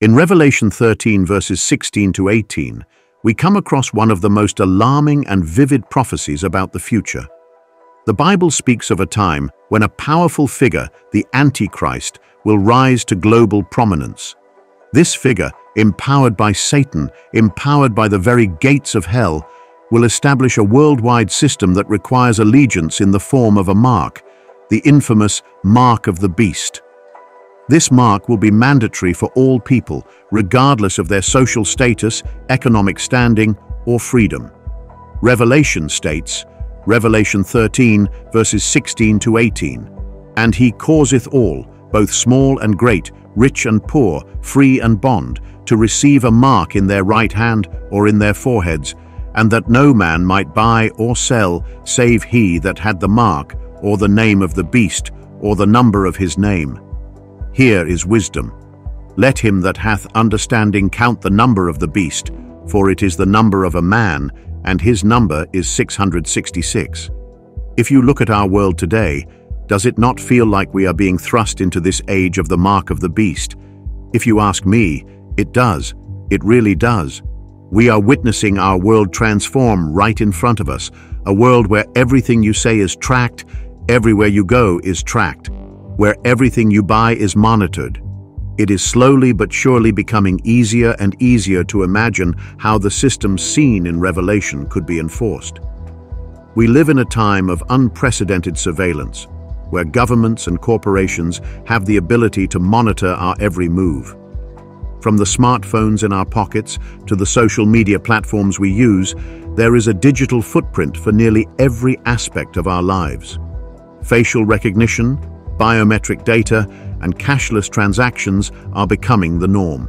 In Revelation 13 verses 16 to 18, we come across one of the most alarming and vivid prophecies about the future. The Bible speaks of a time when a powerful figure, the Antichrist, will rise to global prominence. This figure, empowered by Satan, empowered by the very gates of hell, will establish a worldwide system that requires allegiance in the form of a mark, the infamous Mark of the Beast. This mark will be mandatory for all people, regardless of their social status, economic standing, or freedom. Revelation states, Revelation 13, verses 16 to 18, And he causeth all, both small and great, rich and poor, free and bond, to receive a mark in their right hand or in their foreheads, and that no man might buy or sell save he that had the mark, or the name of the beast, or the number of his name. Here is wisdom. Let him that hath understanding count the number of the beast, for it is the number of a man, and his number is 666. If you look at our world today, does it not feel like we are being thrust into this age of the mark of the beast? If you ask me, it does. It really does. We are witnessing our world transform right in front of us, a world where everything you say is tracked, everywhere you go is tracked where everything you buy is monitored. It is slowly but surely becoming easier and easier to imagine how the system seen in Revelation could be enforced. We live in a time of unprecedented surveillance, where governments and corporations have the ability to monitor our every move. From the smartphones in our pockets to the social media platforms we use, there is a digital footprint for nearly every aspect of our lives. Facial recognition, biometric data, and cashless transactions are becoming the norm.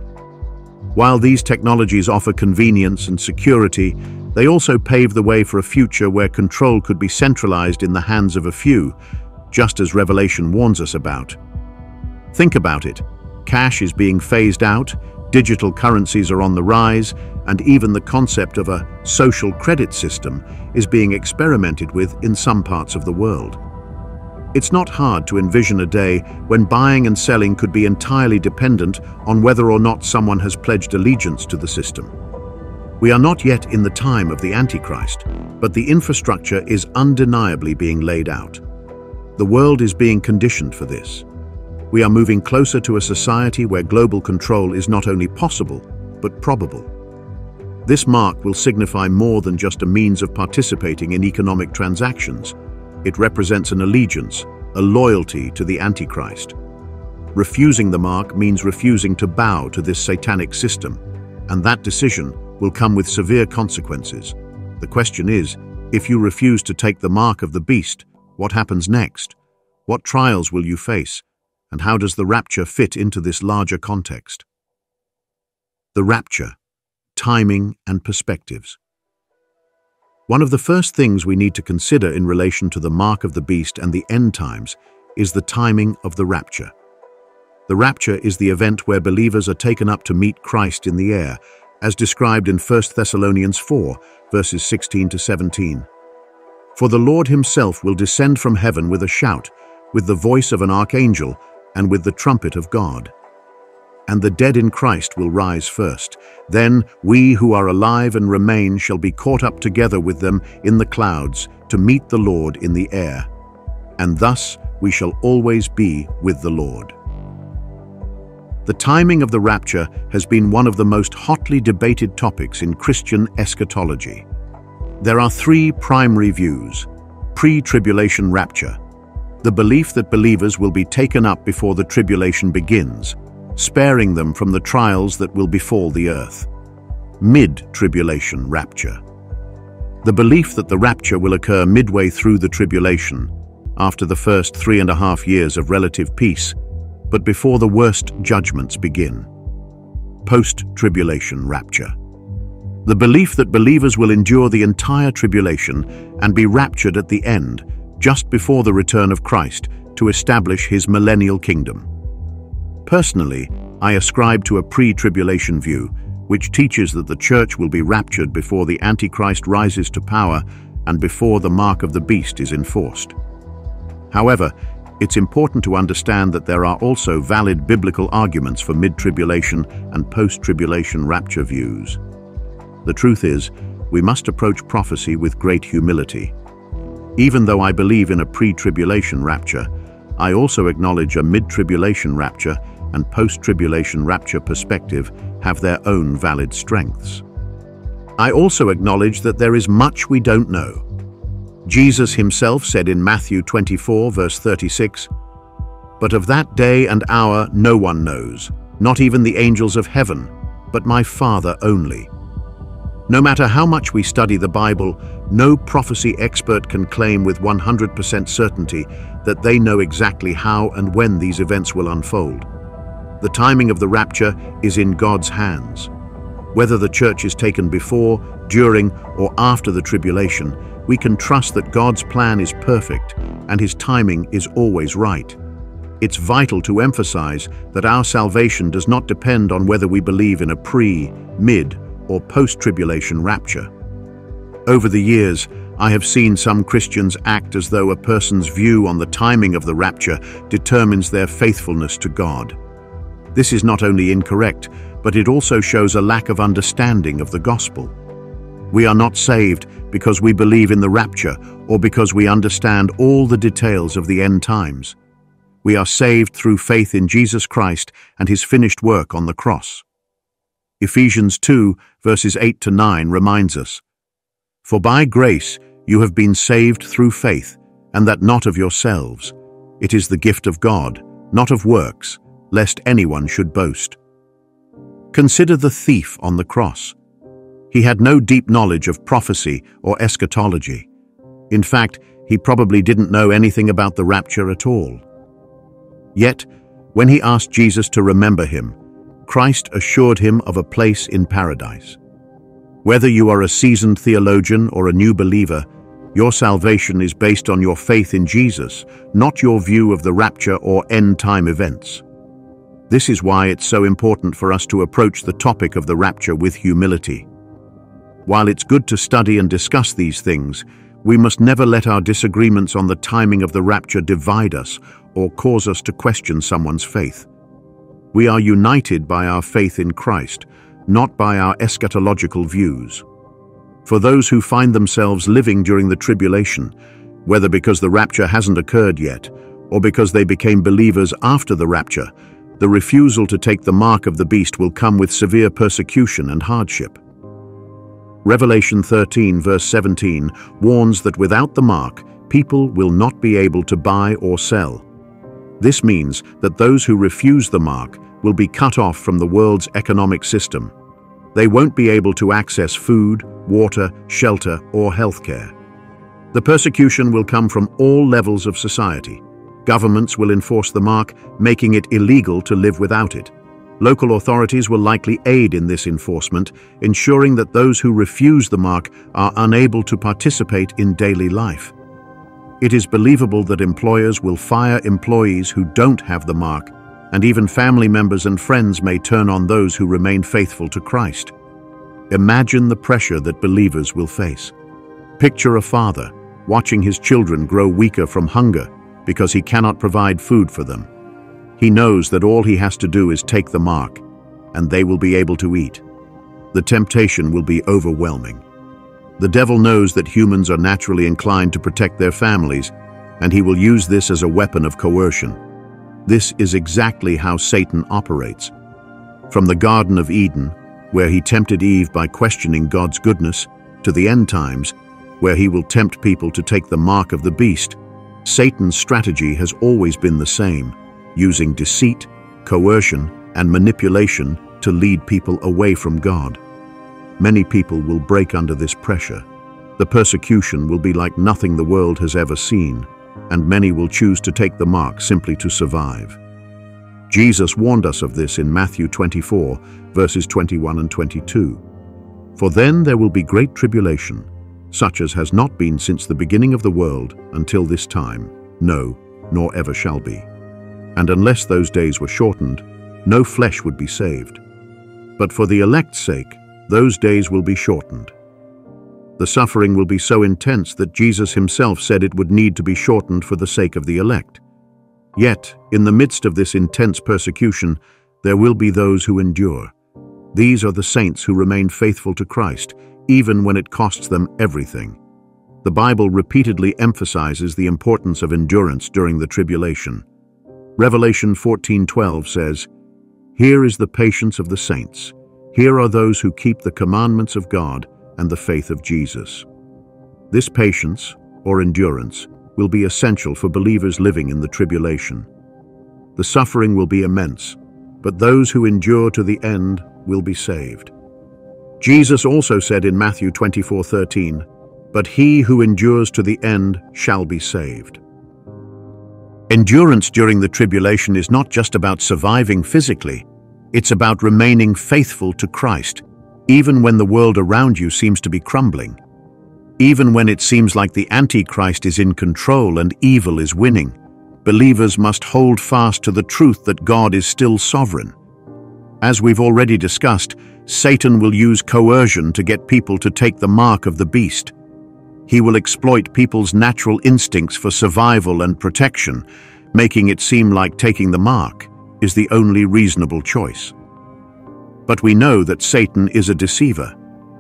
While these technologies offer convenience and security, they also pave the way for a future where control could be centralized in the hands of a few, just as Revelation warns us about. Think about it. Cash is being phased out, digital currencies are on the rise, and even the concept of a social credit system is being experimented with in some parts of the world. It's not hard to envision a day when buying and selling could be entirely dependent on whether or not someone has pledged allegiance to the system. We are not yet in the time of the Antichrist, but the infrastructure is undeniably being laid out. The world is being conditioned for this. We are moving closer to a society where global control is not only possible, but probable. This mark will signify more than just a means of participating in economic transactions. It represents an allegiance, a loyalty to the Antichrist. Refusing the mark means refusing to bow to this satanic system, and that decision will come with severe consequences. The question is, if you refuse to take the mark of the beast, what happens next? What trials will you face? And how does the rapture fit into this larger context? The rapture, timing and perspectives. One of the first things we need to consider in relation to the mark of the beast and the end times is the timing of the rapture. The rapture is the event where believers are taken up to meet Christ in the air, as described in 1 Thessalonians 4, verses 16 to 17. For the Lord himself will descend from heaven with a shout, with the voice of an archangel, and with the trumpet of God and the dead in Christ will rise first. Then we who are alive and remain shall be caught up together with them in the clouds to meet the Lord in the air. And thus we shall always be with the Lord. The timing of the rapture has been one of the most hotly debated topics in Christian eschatology. There are three primary views. Pre-tribulation rapture, the belief that believers will be taken up before the tribulation begins, sparing them from the trials that will befall the earth. Mid-tribulation rapture. The belief that the rapture will occur midway through the tribulation, after the first three and a half years of relative peace, but before the worst judgments begin. Post-tribulation rapture. The belief that believers will endure the entire tribulation and be raptured at the end, just before the return of Christ, to establish his millennial kingdom. Personally, I ascribe to a pre-tribulation view, which teaches that the church will be raptured before the Antichrist rises to power and before the mark of the beast is enforced. However, it's important to understand that there are also valid biblical arguments for mid-tribulation and post-tribulation rapture views. The truth is, we must approach prophecy with great humility. Even though I believe in a pre-tribulation rapture, I also acknowledge a mid-tribulation rapture and post-tribulation rapture perspective have their own valid strengths. I also acknowledge that there is much we don't know, Jesus himself said in Matthew 24, verse 36, But of that day and hour no one knows, not even the angels of heaven, but my Father only. No matter how much we study the Bible, no prophecy expert can claim with 100% certainty that they know exactly how and when these events will unfold. The timing of the rapture is in God's hands. Whether the church is taken before, during, or after the tribulation, we can trust that God's plan is perfect and His timing is always right. It's vital to emphasize that our salvation does not depend on whether we believe in a pre, mid, or post-tribulation rapture. Over the years, I have seen some Christians act as though a person's view on the timing of the rapture determines their faithfulness to God. This is not only incorrect, but it also shows a lack of understanding of the gospel. We are not saved because we believe in the rapture or because we understand all the details of the end times. We are saved through faith in Jesus Christ and his finished work on the cross. Ephesians 2, verses 8 to 9 reminds us, For by grace you have been saved through faith, and that not of yourselves. It is the gift of God, not of works, lest anyone should boast. Consider the thief on the cross. He had no deep knowledge of prophecy or eschatology. In fact, he probably didn't know anything about the rapture at all. Yet, when he asked Jesus to remember him, Christ assured him of a place in paradise. Whether you are a seasoned theologian or a new believer, your salvation is based on your faith in Jesus, not your view of the rapture or end-time events. This is why it's so important for us to approach the topic of the rapture with humility. While it's good to study and discuss these things, we must never let our disagreements on the timing of the rapture divide us or cause us to question someone's faith. We are united by our faith in Christ, not by our eschatological views. For those who find themselves living during the tribulation, whether because the rapture hasn't occurred yet, or because they became believers after the rapture, the refusal to take the mark of the beast will come with severe persecution and hardship. Revelation 13 verse 17 warns that without the mark, people will not be able to buy or sell. This means that those who refuse the mark will be cut off from the world's economic system. They won't be able to access food, water, shelter, or healthcare. The persecution will come from all levels of society. Governments will enforce the mark, making it illegal to live without it. Local authorities will likely aid in this enforcement, ensuring that those who refuse the mark are unable to participate in daily life. It is believable that employers will fire employees who don't have the mark, and even family members and friends may turn on those who remain faithful to Christ. Imagine the pressure that believers will face. Picture a father watching his children grow weaker from hunger because he cannot provide food for them. He knows that all he has to do is take the mark, and they will be able to eat. The temptation will be overwhelming. The devil knows that humans are naturally inclined to protect their families, and he will use this as a weapon of coercion. This is exactly how Satan operates. From the Garden of Eden, where he tempted Eve by questioning God's goodness, to the end times, where he will tempt people to take the mark of the beast, Satan's strategy has always been the same using deceit, coercion, and manipulation to lead people away from God. Many people will break under this pressure. The persecution will be like nothing the world has ever seen, and many will choose to take the mark simply to survive. Jesus warned us of this in Matthew 24, verses 21 and 22. For then there will be great tribulation, such as has not been since the beginning of the world until this time, no, nor ever shall be and unless those days were shortened, no flesh would be saved. But for the elect's sake, those days will be shortened. The suffering will be so intense that Jesus himself said it would need to be shortened for the sake of the elect. Yet, in the midst of this intense persecution, there will be those who endure. These are the saints who remain faithful to Christ, even when it costs them everything. The Bible repeatedly emphasizes the importance of endurance during the tribulation. Revelation 14:12 says, Here is the patience of the saints. Here are those who keep the commandments of God and the faith of Jesus. This patience, or endurance, will be essential for believers living in the tribulation. The suffering will be immense, but those who endure to the end will be saved. Jesus also said in Matthew 24:13, "But he who endures to the end shall be saved." Endurance during the tribulation is not just about surviving physically, it's about remaining faithful to Christ, even when the world around you seems to be crumbling. Even when it seems like the Antichrist is in control and evil is winning, believers must hold fast to the truth that God is still sovereign. As we've already discussed, Satan will use coercion to get people to take the mark of the beast. He will exploit people's natural instincts for survival and protection, making it seem like taking the mark is the only reasonable choice. But we know that Satan is a deceiver,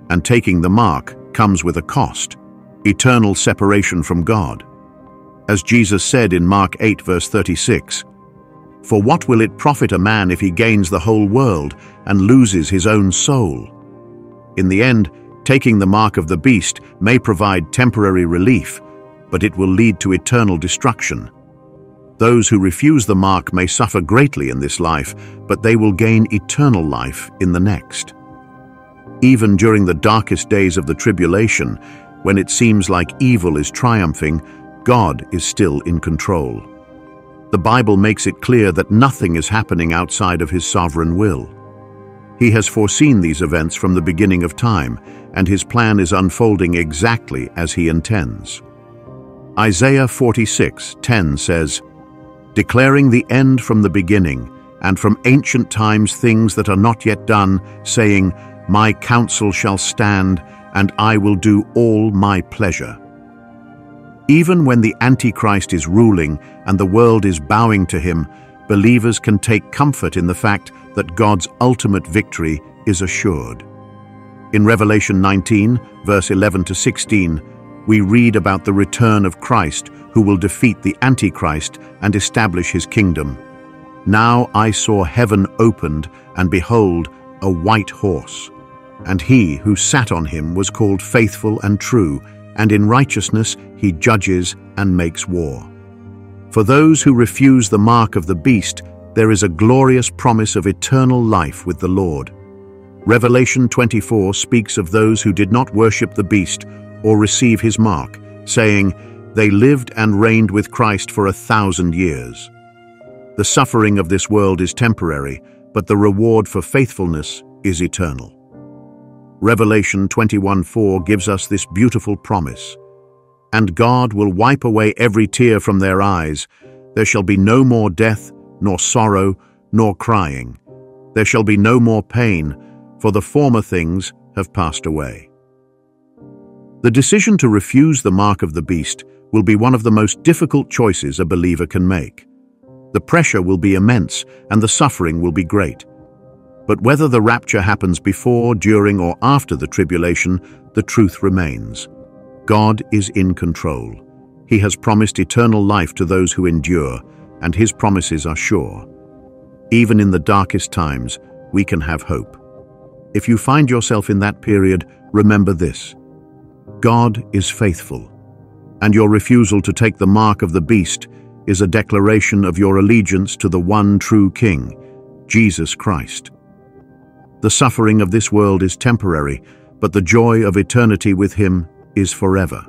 and taking the mark comes with a cost, eternal separation from God. As Jesus said in Mark 8 verse 36, For what will it profit a man if he gains the whole world and loses his own soul? In the end, taking the mark of the beast may provide temporary relief, but it will lead to eternal destruction. Those who refuse the mark may suffer greatly in this life, but they will gain eternal life in the next. Even during the darkest days of the tribulation, when it seems like evil is triumphing, God is still in control. The Bible makes it clear that nothing is happening outside of his sovereign will. He has foreseen these events from the beginning of time, and his plan is unfolding exactly as he intends. Isaiah 46:10 says, Declaring the end from the beginning, and from ancient times things that are not yet done, saying, my counsel shall stand, and I will do all my pleasure. Even when the Antichrist is ruling and the world is bowing to him, believers can take comfort in the fact that God's ultimate victory is assured. In Revelation 19, verse 11 to 16, we read about the return of Christ who will defeat the Antichrist and establish his kingdom. Now I saw heaven opened, and behold, a white horse and he who sat on him was called faithful and true, and in righteousness he judges and makes war. For those who refuse the mark of the beast, there is a glorious promise of eternal life with the Lord. Revelation 24 speaks of those who did not worship the beast or receive his mark, saying, They lived and reigned with Christ for a thousand years. The suffering of this world is temporary, but the reward for faithfulness is eternal. Revelation 21:4 gives us this beautiful promise. And God will wipe away every tear from their eyes. There shall be no more death, nor sorrow, nor crying. There shall be no more pain, for the former things have passed away. The decision to refuse the mark of the beast will be one of the most difficult choices a believer can make. The pressure will be immense and the suffering will be great. But whether the rapture happens before, during, or after the tribulation, the truth remains. God is in control. He has promised eternal life to those who endure, and his promises are sure. Even in the darkest times, we can have hope. If you find yourself in that period, remember this. God is faithful, and your refusal to take the mark of the beast is a declaration of your allegiance to the one true King, Jesus Christ. The suffering of this world is temporary, but the joy of eternity with him is forever.